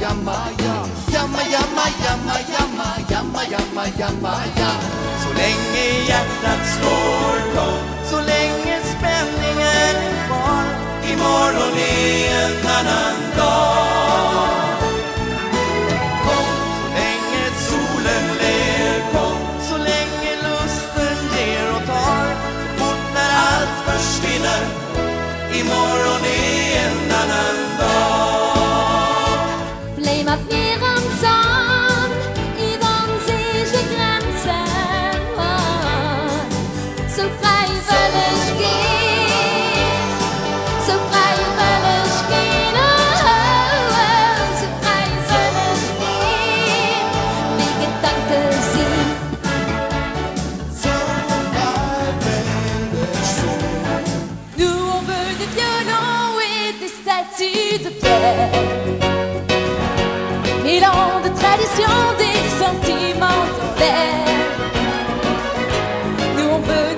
jamma ja Jamma, jamma, jamma, jamma, jamma, jamma, jamma ja Så länge hjärtat slår blått Så länge spänningen är kvar Imorgon är en annan dag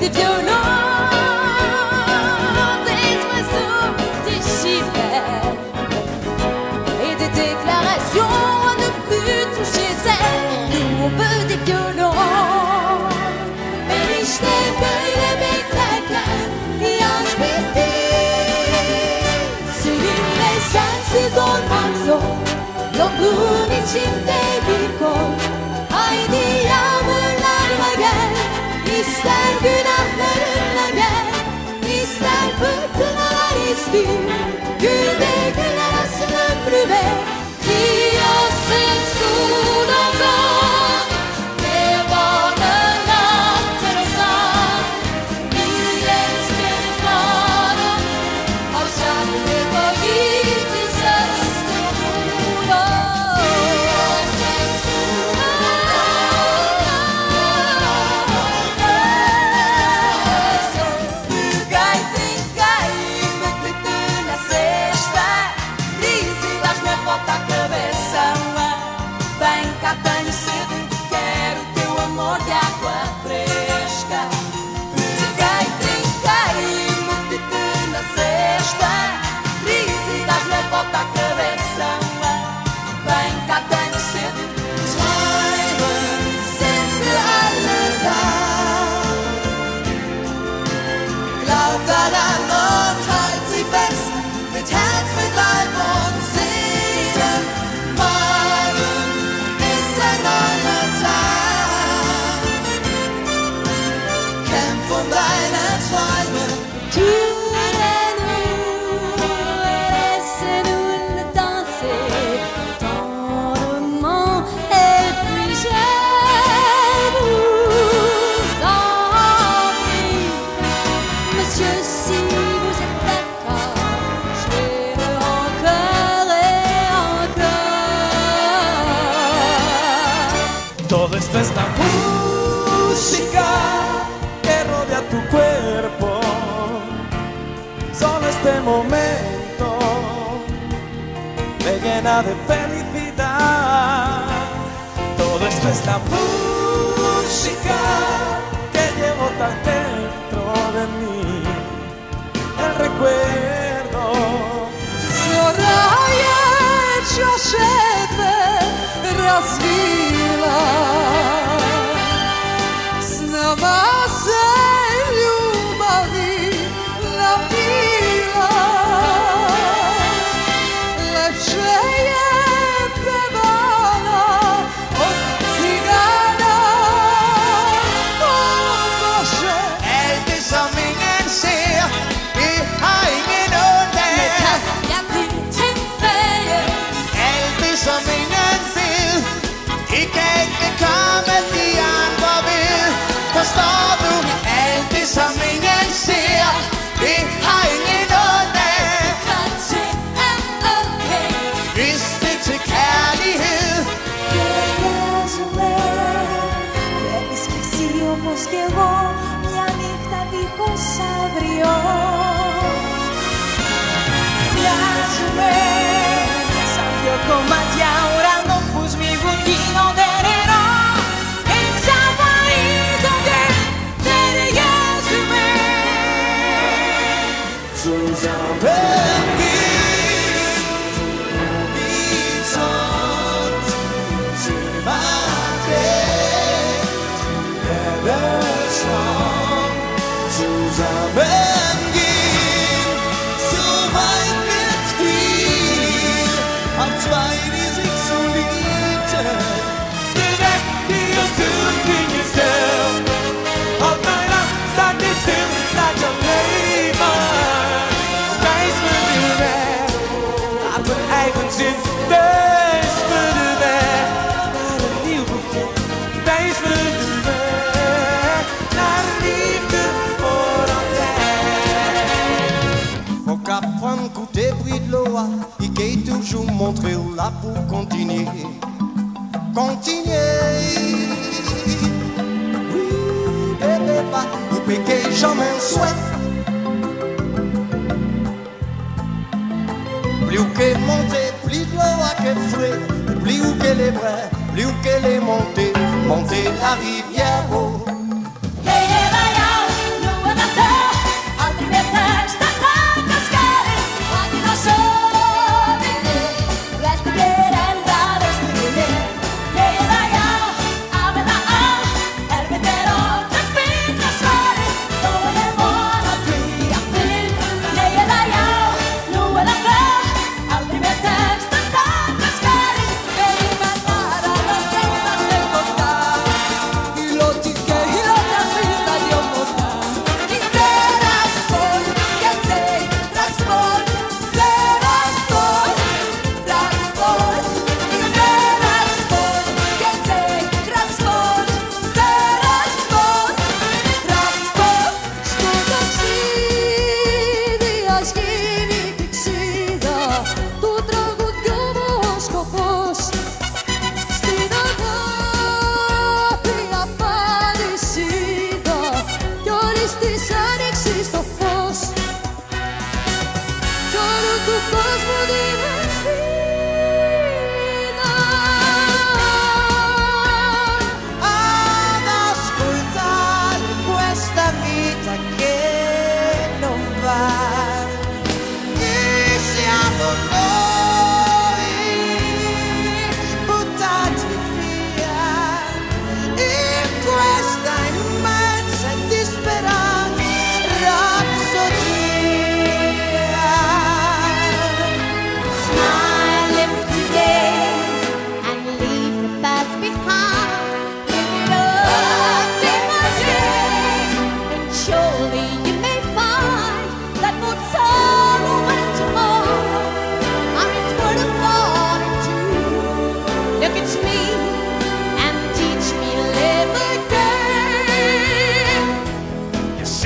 if you're not. vestir. Esto es la música que rodea tu cuerpo. Solo este momento me llena de felicidad. Todo esto es la música que llevo tan dentro de mí. όπως κι εγώ μια νύχτα δίχως αύριο. Μοιάζουμε σαν δυο κομμάτια ουρανό που σμίγουν γίνονται νερό. Εξαφανίζονται, ταιριάζουμε. Ζούσαμε et qui toujours montré là pour continuer. Continuer. Oui, bébé, pas, ou péqué jamais souhait. Plus que monter, plus de l'eau que frais, plus que les bras, plus que les montées, monter la rivière.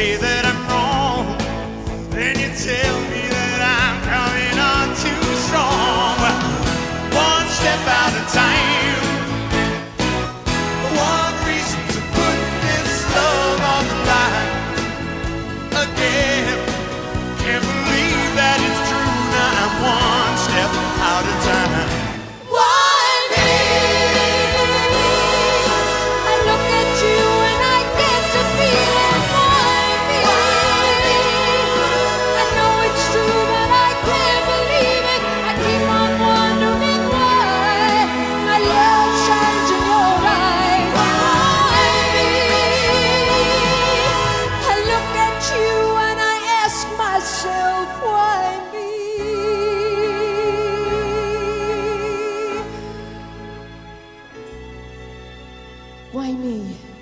be there. 你。